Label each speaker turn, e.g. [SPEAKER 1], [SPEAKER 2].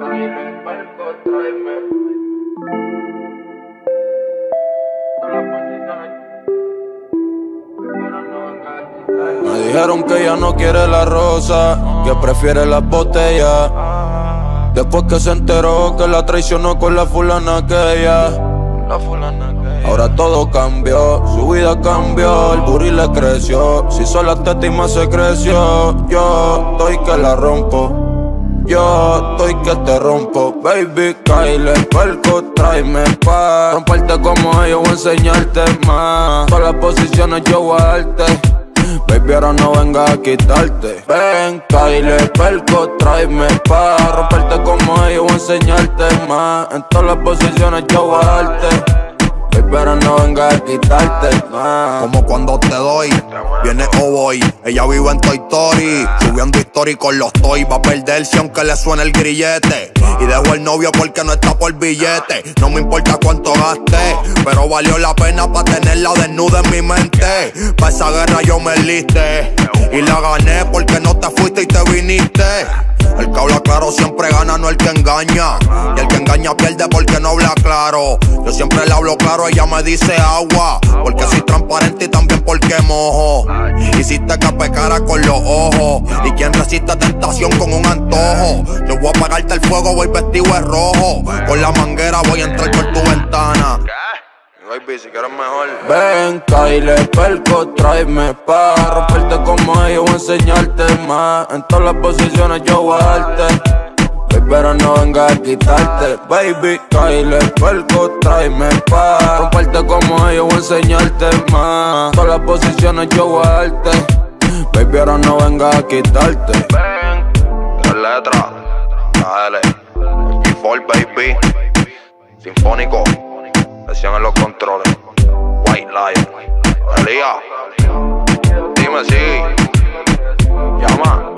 [SPEAKER 1] Me dijeron que ella no quiere la rosa, que prefiere las botellas. Después que se enteró que la traicionó con la fulana aquella. Ahora todo cambió, su vida cambió, el booty le creció. Si solo la teta y más se creció, yo estoy que la rompo. Yo estoy que te rompo, baby, Kyle, perco, tráeme pa' Romperte como ellos, voy a enseñarte más. Todas las posiciones yo voy a darte. Baby, ahora no venga a quitarte. Ven, Kyle, perco, tráeme pa' Romperte como ellos, voy a enseñarte más. En todas las posiciones yo voy a darte pero no venga a quitarte.
[SPEAKER 2] Como cuando te doy, viene o. Ella vive en Toy Story, subiendo historia con los toys. Va a perderse aunque le suene el grillete. Y dejo el novio porque no está por billete. No me importa cuánto gaste, pero valió la pena para tenerla desnuda en mi mente. Pa' esa guerra yo me liste. Y la gané porque no te fuiste y te viniste. El que habla claro siempre gana, no el que engaña. Y el que engaña pierde porque no habla claro. Yo siempre le hablo claro, ella me dice agua. Porque soy transparente y también porque mojo. Hiciste que pecara con los ojos. Y quien resiste tentación con un antojo. Yo voy a apagarte el fuego, voy vestido de rojo. Con la manguera voy a entrar por tu ventana.
[SPEAKER 1] Baby, si quieres mejor. Ven, Kyle, perco, tráeme pa' romperte como ellos, voy a enseñarte más. En todas las posiciones yo voy a darte. pero no venga a quitarte. Baby, Kyle, perco, tráeme pa' romperte como ellos, voy a enseñarte más. En todas las posiciones yo voy a darte. Baby, ahora no venga a quitarte. Ven, tres letras, dale. G4, baby, sinfónico. En los controles. White Lion. Elías. Dime si. Llama.